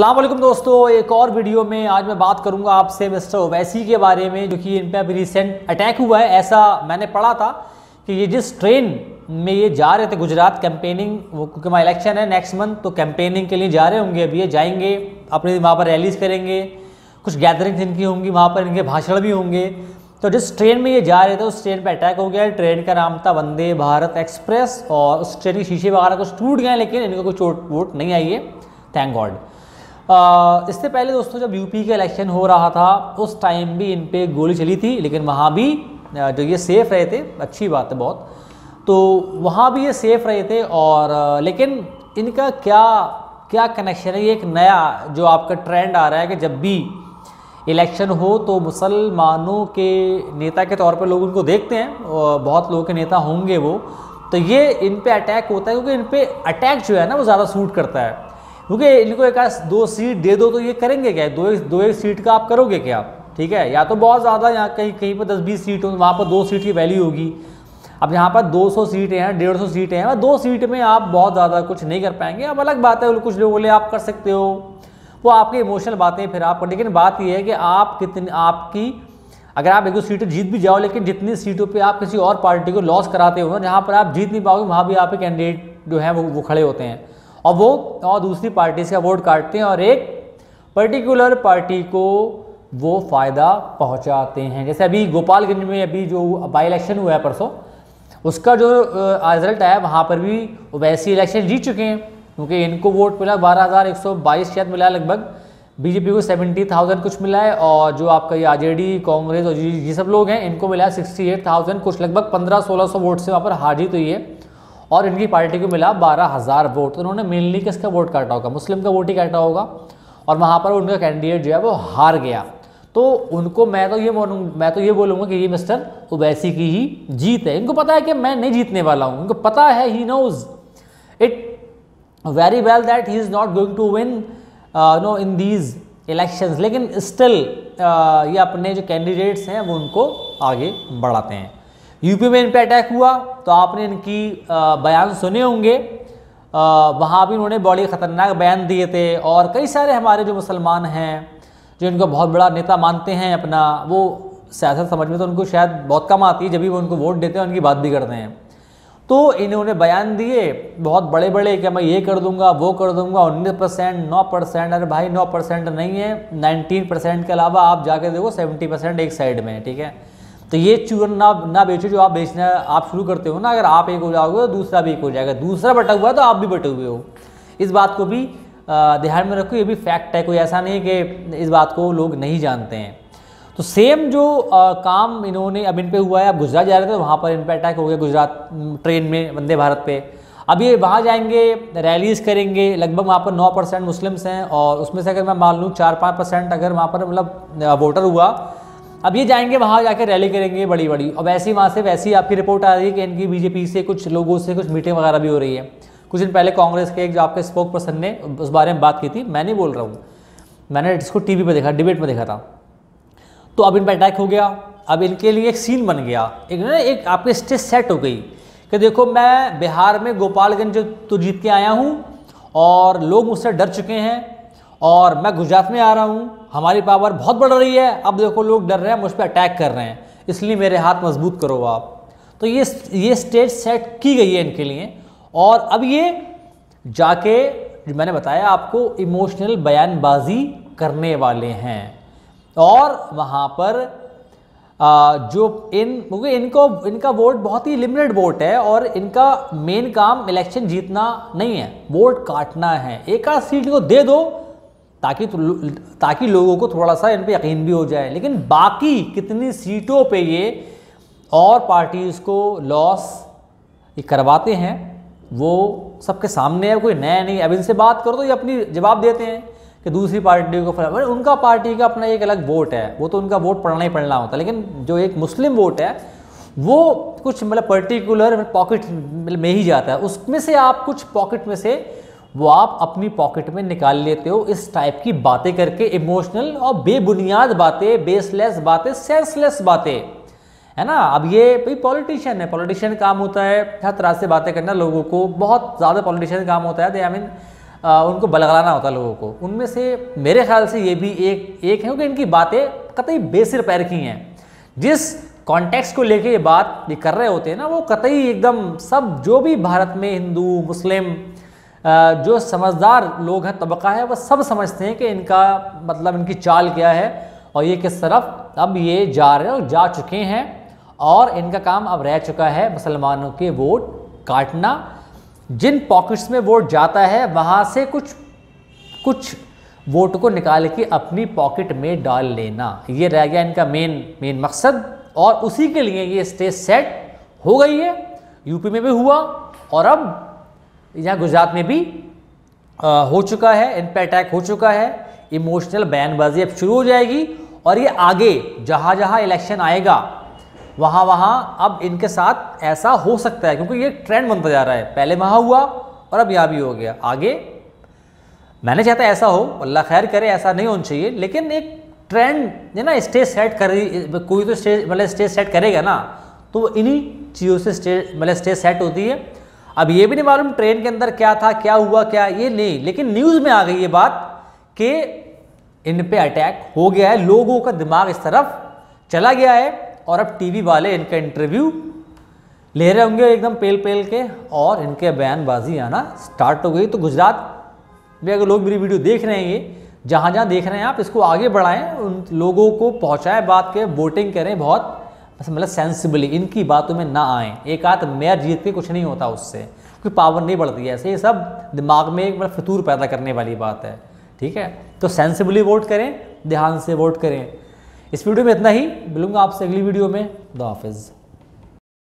वालेकुम दोस्तों, एक और वीडियो में आज मैं बात करूँगा आपसे मिस्टर ओवैसी के बारे में, जो कि इन पर अभी रिसेंट अटैक हुआ है। ऐसा मैंने पढ़ा था कि ये जिस ट्रेन में ये जा रहे थे, गुजरात कैंपेनिंग वो क्योंकि हमारा इलेक्शन है नेक्स्ट मंथ तो कैंपेनिंग के लिए जा रहे होंगे। अभी ये जाएँगे, अपने वहाँ पर रैलीज करेंगे, कुछ गैदरिंग्स इनकी होंगी, वहाँ पर इनके भाषण भी होंगे। तो जिस ट्रेन में ये जा रहे थे, उस ट्रेन पर अटैक हो गया ट्रेन का नाम था वंदे भारत एक्सप्रेस और उस ट्रेन के शीशे वगैरह कुछ टूट गए लेकिन इनको कोई चोट वोट नहीं आई है थैंक गॉड इससे पहले दोस्तों, जब यूपी का इलेक्शन हो रहा था, उस टाइम भी इन पे गोली चली थी, लेकिन वहाँ भी जो ये सेफ़ रहे थे, अच्छी बात है बहुत तो वहाँ भी ये सेफ़ रहे थे और लेकिन इनका क्या क्या कनेक्शन है? ये एक नया जो आपका ट्रेंड आ रहा है कि जब भी इलेक्शन हो तो मुसलमानों के नेता के तौर पर लोग उनको देखते हैं बहुत लोगों के नेता होंगे वो तो ये इन पे अटैक होता है, क्योंकि इन पे अटैक जो है ना, वो ज़्यादा सूट करता है। क्योंकि इनको एक दो सीट दे दो तो ये करेंगे क्या? दो एक दो एक सीट का आप करोगे क्या? आप ठीक है? या तो बहुत ज़्यादा यहाँ कहीं कहीं पर दस बीस सीट हो, वहाँ पर दो सीट की वैल्यू होगी। अब यहाँ पर 200 सीटें हैं, डेढ़ सौ सीटें हैं दो सीट में आप बहुत ज़्यादा कुछ नहीं कर पाएँगे। अब अलग बात है कुछ लोग बोले, आप कर सकते हो। वो आपकी इमोशनल बातें फिर आप लेकिन बात यह है कि आप कितनी, आपकी, अगर आप एक दो सीटें जीत भी जाओ, लेकिन जितनी सीटों पे आप किसी और पार्टी को लॉस कराते हो ना, जहाँ पर आप जीत नहीं पाओगे, वहाँ भी आपके कैंडिडेट जो हैं, वो वो खड़े होते हैं। और वो, और दूसरी पार्टी से वोट काटते हैं और एक पर्टिकुलर पार्टी को वो फ़ायदा पहुंचाते हैं। जैसे अभी गोपालगंज में अभी जो बाई इलेक्शन हुआ है परसों, उसका जो रिज़ल्ट आया, वहाँ पर भी वैसी इलेक्शन जीत चुके हैं। क्योंकि इनको वोट मिला बारह हज़ार एक सौ बाईस शायद मिला लगभग। बीजेपी को सेवेंटी थाउज़ेंड कुछ मिला है और जो आपका ये आरजेडी कांग्रेस और ये सब लोग हैं, इनको मिला है सिक्सटी एट थाउज़ेंड कुछ, लगभग पंद्रह सोलह सौ वोट से वहाँ पर हार जीत हुई है। और इनकी पार्टी को मिला बारह हज़ार वोट। तो उन्होंने मेनली किसका वोट काटा होगा? मुस्लिम का वोट ही काटा होगा। और वहाँ पर उनका कैंडिडेट जो है वो हार गया। तो उनको मैं तो ये बोलूँ मैं तो ये बोलूँगा कि ये मिस्टर उवैसी की ही जीत है। इनको पता है कि मैं नहीं जीतने वाला हूँ। इनको पता है ही knows it very well that he is not going to win no in these elections लेकिन स्टिल uh, ये अपने जो कैंडिडेट्स हैं वो उनको आगे बढ़ाते हैं। यूपी में इन पर अटैक हुआ तो आपने इनकी बयान सुने होंगे। वहाँ भी उन्होंने बड़ी ख़तरनाक बयान दिए थे और कई सारे हमारे जो मुसलमान हैं, जो इनको बहुत बड़ा नेता मानते हैं अपना, वो सियासत समझ में तो उनको शायद बहुत कम आती है, जब भी वो उनको वोट देते हैं, उनकी बात भी करते हैं। तो इन्होंने बयान दिए, बहुत बड़े बड़े कि मैं ये कर दूँगा, वो कर दूँगा, उन्नीस परसेंट, नौ परसेंट, अरे भाई नौ परसेंट नहीं है, नाइनटीन परसेंट के अलावा आप जाके देखो, सेवेंटी परसेंट एक साइड में ठीक है? तो ये चूरन ना ना बेचो जो आप बेचना आप शुरू करते हो ना अगर आप एक हो जाओगे तो दूसरा भी एक हो जाएगा। दूसरा बटा हुआ है तो आप भी बटे हुए हो। इस बात को भी ध्यान में रखो ये भी फैक्ट है कोई ऐसा नहीं है कि इस बात को लोग नहीं जानते हैं। तो सेम जो आ, काम इन्होंने अब इन पर हुआ है अब गुजरात जा रहे थे तो वहाँ पर इन पर अटैक हो गया गुजरात ट्रेन में वंदे भारत पे। अब ये वहाँ जाएँगे रैलीज करेंगे लगभग वहाँ पर नौ परसेंट मुस्लिम्स हैं और उसमें से अगर मैं मान लूँ चार पाँच परसेंट अगर वहाँ पर मतलब वोटर हुआ अब ये जाएँगे, वहाँ जाकर रैली करेंगे बड़ी बड़ी और वैसे ही वहाँ से वैसी आपकी रिपोर्ट आ रही है कि इनकी बीजेपी से कुछ लोगों से कुछ मीटिंग वगैरह भी हो रही है। कुछ दिन पहले कांग्रेस के एक जो आपके स्पोक पर्सन ने, उस बारे में बात की थी, मैं नहीं बोल रहा हूँ। मैंने इसको टीवी पे देखा डिबेट में देखा था। तो अब इन पर अटैक हो गया। अब इनके लिए एक सीन बन गया। एक ना, एक आपकी स्टेज सेट हो गई कि देखो, मैं बिहार में गोपालगंज तो जीत के आया हूँ और लोग मुझसे डर चुके हैं। और मैं गुजरात में आ रहा हूँ। हमारी पावर बहुत बढ़ रही है। अब देखो, लोग डर रहे हैं, मुझ पर अटैक कर रहे हैं। इसलिए मेरे हाथ मज़बूत करो आप। तो ये ये स्टेज सेट की गई है इनके लिए। और अब ये जाके, जो मैंने बताया आपको इमोशनल बयानबाजी करने वाले हैं। और वहाँ पर जो इन, क्योंकि इनको, इनका वोट बहुत ही लिमिटेड वोट है और इनका मेन काम इलेक्शन जीतना नहीं है। वोट काटना है। एक आध सीट को दे दो ताकि तो, ताकि लोगों को थोड़ा सा इन पर यकीन भी हो जाए। लेकिन बाकी कितनी सीटों पे ये और पार्टीज़ को लॉस ये करवाते हैं वो सबके सामने है कोई नया नहीं। अब इनसे बात करो तो ये अपनी जवाब देते हैं कि दूसरी पार्टी को फ़र्क उनका पार्टी का अपना एक अलग वोट है। वो तो उनका वोट पढ़ना ही पढ़ना होता है लेकिन जो एक मुस्लिम वोट है वो कुछ मतलब पर्टिकुलर पॉकेट में ही जाता है। उसमें से आप कुछ पॉकेट में से वो आप अपनी पॉकेट में निकाल लेते हो, इस टाइप की बातें करके इमोशनल और बेबुनियाद बातें बेसलेस बातें सेंसलेस बातें। है ना? अब ये भाई पॉलिटिशियन है पॉलिटिशियन काम होता है, हर तरह से बातें करना लोगों को, बहुत ज़्यादा पॉलिटिशियन काम होता है आई मीन उनको बलगलाना होता है लोगों को। उनमें से मेरे ख्याल से ये भी एक एक है क्योंकि इनकी बातें कतई बेसिर पैर की हैं। जिस कॉन्टेक्स्ट को लेके ये बात ये कर रहे होते हैं ना, वो कतई एकदम सब, जो भी भारत में हिंदू, मुस्लिम जो समझदार लोग हैं, तबका है वह सब समझते हैं कि इनका मतलब इनकी चाल क्या है और ये किस तरफ़ अब ये जा रहे हैं जा चुके हैं और इनका काम अब रह चुका है मुसलमानों के वोट काटना। जिन पॉकेट्स में वोट जाता है, वहाँ से कुछ कुछ वोट को निकाल के अपनी पॉकेट में डाल लेना। ये रह गया इनका मेन मेन मकसद और उसी के लिए ये स्टेज सेट हो गई है। यूपी में भी हुआ और अब यहाँ गुजरात में भी आ, हो चुका है इन पर अटैक हो चुका है इमोशनल बयानबाजी अब शुरू हो जाएगी और ये आगे जहाँ जहाँ इलेक्शन आएगा वहाँ वहाँ अब इनके साथ ऐसा हो सकता है क्योंकि ये ट्रेंड बनता जा रहा है। पहले वहाँ हुआ और अब यहाँ भी हो गया। आगे मैंने चाहता ऐसा हो अल्लाह खैर करे ऐसा नहीं होना चाहिए लेकिन एक ट्रेंड है ना स्टेज सेट कर कोई तो स्टेज मतलब स्टेज सेट करेगा ना तो इन्हीं चीज़ों से स्टेज मतलब स्टेज सेट होती है। अब ये भी नहीं मालूम ट्रेन के अंदर क्या था, क्या हुआ, क्या ये नहीं। लेकिन न्यूज़ में आ गई ये बात कि इन पे अटैक हो गया है, लोगों का दिमाग इस तरफ़ चला गया है और अब टीवी वाले इनका इंटरव्यू ले रहे होंगे एकदम पेल पेल के और इनके बयानबाजी आना स्टार्ट हो गई। तो गुजरात में अगर लोग मेरी वीडियो देख रहे हैं ये जहाँ जहाँ देख रहे हैं आप, इसको आगे बढ़ाएँ, उन लोगों को पहुँचाएँ, बात के वोटिंग करें बहुत। मतलब सेंसिबली इनकी बातों में ना आए। एक आध मेयर जीत के कुछ नहीं होता उससे। क्योंकि पावर नहीं बढ़ती है। ऐसे ये सब दिमाग में एक मतलब फितूर पैदा करने वाली बात है। ठीक है? तो सेंसिबली वोट करें, ध्यान से वोट करें। इस वीडियो में इतना ही। मिलूँगा आपसे अगली वीडियो में। द हाफिज़।